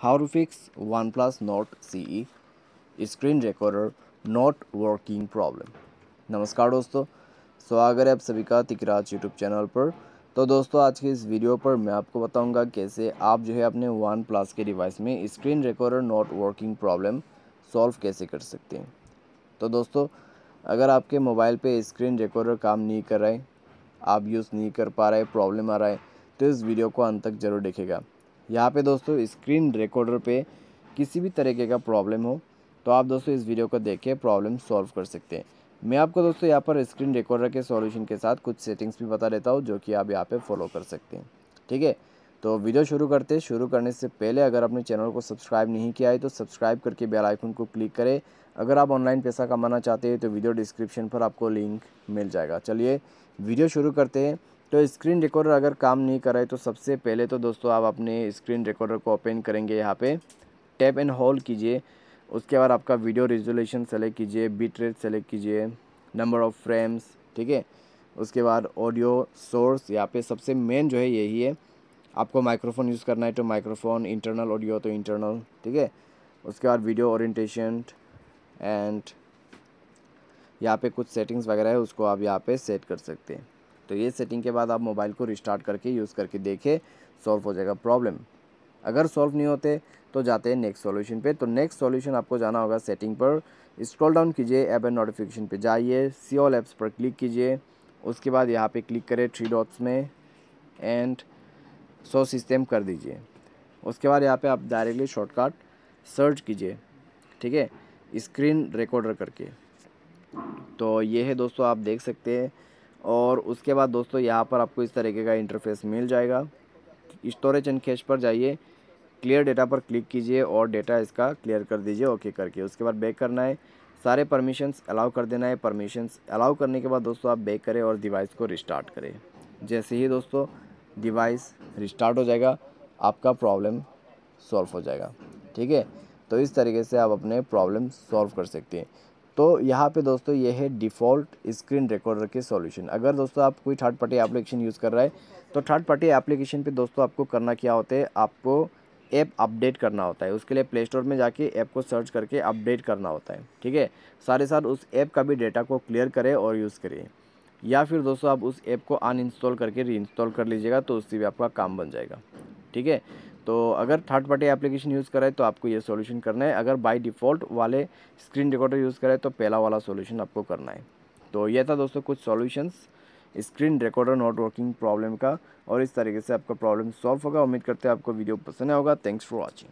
Fix OnePlus Nord C E screen recorder not working problem नमस्कार दोस्तों, स्वागत है आप सभी का तिकराज यूट्यूब चैनल पर। तो दोस्तों, आज के इस वीडियो पर मैं आपको बताऊँगा कैसे आप जो है अपने वन प्लस के डिवाइस में screen recorder not working problem solve कैसे कर सकते हैं। तो दोस्तों, अगर आपके मोबाइल पे स्क्रीन रिकॉर्डर काम नहीं कर रहा आप यूज़ नहीं कर पा रहे प्रॉब्लम आ रहा है तो इस वीडियो को अंत तक ज़रूर देखेगा यहाँ पे दोस्तों स्क्रीन रिकॉर्डर पे किसी भी तरीके का प्रॉब्लम हो तो आप दोस्तों इस वीडियो को देख के प्रॉब्लम सॉल्व कर सकते हैं। मैं आपको दोस्तों यहाँ पर स्क्रीन रिकॉर्डर के सॉल्यूशन के साथ कुछ सेटिंग्स भी बता देता हूँ, जो कि आप यहाँ पे फॉलो कर सकते हैं। ठीक है? तो वीडियो शुरू करते हैं। शुरू करने से पहले अगर आपने चैनल को सब्सक्राइब नहीं किया है तो सब्सक्राइब करके बेल आइकन को क्लिक करें। अगर आप ऑनलाइन पैसा कमाना चाहते हैं तो वीडियो डिस्क्रिप्शन पर आपको लिंक मिल जाएगा। चलिए वीडियो शुरू करते हैं। तो स्क्रीन रिकॉर्डर अगर काम नहीं कर रहा है तो सबसे पहले तो दोस्तों आप अपने स्क्रीन रिकॉर्डर को ओपन करेंगे यहाँ पे। टैप एंड होल्ड कीजिए। उसके बाद आपका वीडियो रिजोल्यूशन सेलेक्ट कीजिए बीट रेट सेलेक्ट कीजिए, नंबर ऑफ़ फ्रेम्स, ठीक है? उसके बाद ऑडियो सोर्स, यहाँ पे सबसे मेन जो है यही है। आपको माइक्रोफोन यूज़ करना है तो माइक्रोफोन, इंटरनल ऑडियो तो इंटरनल, ठीक है? उसके बाद वीडियो ओरिएंटेशन एंड यहाँ पे कुछ सेटिंग्स वगैरह है, उसको आप यहाँ पे सेट कर सकते हैं। तो ये सेटिंग के बाद आप मोबाइल को रिस्टार्ट करके यूज़ करके देखें सॉल्व हो जाएगा प्रॉब्लम अगर सॉल्व नहीं होते तो जाते हैं नेक्स्ट सॉल्यूशन पे. तो नेक्स्ट सॉल्यूशन आपको जाना होगा सेटिंग पर. स्क्रॉल डाउन कीजिए ऐप एंड नोटिफिकेशन पे जाइए. सी ऑल ऐप्स पर क्लिक कीजिए. उसके बाद यहाँ पे क्लिक करें थ्री डॉट्स में एंड सो सिस्टम कर दीजिए. उसके बाद यहाँ पे आप डायरेक्टली शॉर्टकट सर्च कीजिए. ठीक है? स्क्रीन रिकॉर्डर करके. तो ये है दोस्तों, आप देख सकते हैं और उसके बाद दोस्तों यहाँ पर आपको इस तरीके का इंटरफेस मिल जाएगा। स्टोरेज एंड कैश पर जाइए क्लियर डेटा पर क्लिक कीजिए और डेटा इसका क्लियर कर दीजिए ओके करके। उसके बाद बैक करना है। सारे परमिशंस अलाउ कर देना है। परमिशंस अलाउ करने के बाद दोस्तों आप बैक करें और डिवाइस को रिस्टार्ट करें। जैसे ही दोस्तों डिवाइस रिस्टार्ट हो जाएगा, आपका प्रॉब्लम सॉल्व हो जाएगा। ठीक है? तो इस तरीके से आप अपने प्रॉब्लम सॉल्व कर सकते हैं। तो यहाँ पे दोस्तों ये है डिफ़ॉल्ट स्क्रीन रिकॉर्डर के सॉल्यूशन अगर दोस्तों आप कोई थर्ड पार्टी एप्लीकेशन यूज़ कर रहा है तो थर्ड पार्टी एप्लीकेशन पे दोस्तों आपको करना क्या होता है? आपको ऐप अपडेट करना होता है। उसके लिए प्ले स्टोर में जाके ऐप को सर्च करके अपडेट करना होता है। ठीक है? सारे साथ उस ऐप का भी डेटा को क्लियर करें और यूज़ करिए या फिर दोस्तों आप उस ऐप को अनइंस्टॉल करके री कर लीजिएगा तो उससे भी आपका काम बन जाएगा। ठीक है? तो अगर थर्ड पार्टी एप्लीकेशन यूज़ करें तो आपको ये सॉल्यूशन करना है। अगर बाय डिफ़ॉल्ट वाले स्क्रीन रिकॉर्डर यूज़ करें तो पहला वाला सॉल्यूशन आपको करना है। तो यह था दोस्तों कुछ solutions screen recorder not working problem का, और इस तरीके से आपका प्रॉब्लम सॉल्व होगा। उम्मीद करते हैं आपको वीडियो पसंद आएगा थैंक्स फॉर वॉचिंग